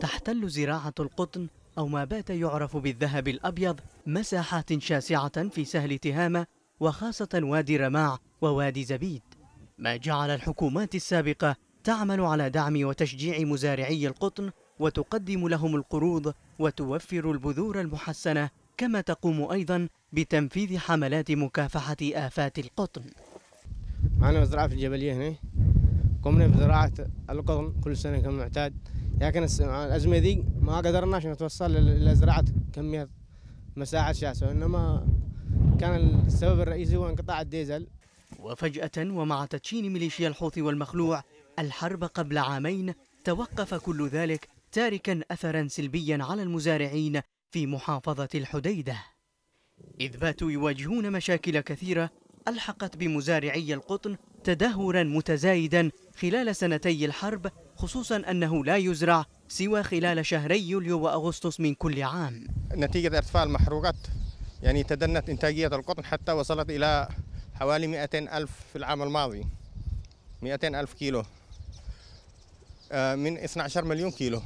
تحتل زراعة القطن أو ما بات يعرف بالذهب الأبيض مساحات شاسعة في سهل تهامة وخاصة وادي رماع ووادي زبيد. ما جعل الحكومات السابقة تعمل على دعم وتشجيع مزارعي القطن وتقدم لهم القروض وتوفر البذور المحسنة كما تقوم أيضا بتنفيذ حملات مكافحة آفات القطن. معنا مزرعة في الجبلية هنا. قمنا بزراعة القطن كل سنة كما معتاد. لكن الأزمة دي ما قدرناش نتوصل لزراعة كمية مساحة شاسعة إنما كان السبب الرئيسي هو انقطاع الديزل. وفجأة ومع تدشين ميليشيا الحوثي والمخلوع الحرب قبل عامين توقف كل ذلك تاركا أثرا سلبيا على المزارعين في محافظة الحديدة. إذ باتوا يواجهون مشاكل كثيرة ألحقت بمزارعي القطن تدهورا متزايدا خلال سنتي الحرب خصوصا أنه لا يزرع سوى خلال شهري يوليو وأغسطس من كل عام. نتيجة ارتفاع المحروقات يعني تدنت إنتاجية القطن حتى وصلت إلى حوالي 200 ألف في العام الماضي. 200 ألف كيلو. آه، من 12 مليون كيلو.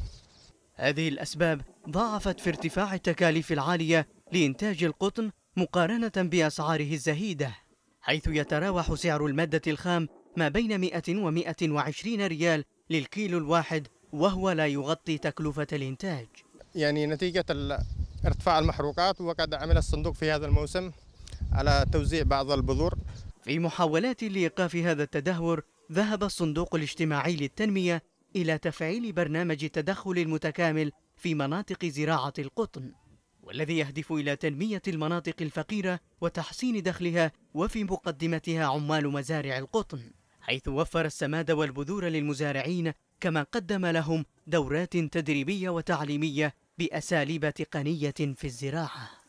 هذه الأسباب ضاعفت في ارتفاع التكاليف العالية لإنتاج القطن مقارنة بأسعاره الزهيدة حيث يتراوح سعر المادة الخام ما بين 100 و 120 ريال للكيلو الواحد وهو لا يغطي تكلفة الإنتاج. يعني نتيجة ارتفاع المحروقات وقد عمل الصندوق في هذا الموسم على توزيع بعض البذور. في محاولات لإيقاف هذا التدهور ذهب الصندوق الاجتماعي للتنمية إلى تفعيل برنامج التدخل المتكامل في مناطق زراعة القطن والذي يهدف إلى تنمية المناطق الفقيرة وتحسين دخلها وفي مقدمتها عمال مزارع القطن. حيث وفر السماد والبذور للمزارعين كما قدم لهم دورات تدريبية وتعليمية بأساليب تقنية في الزراعة.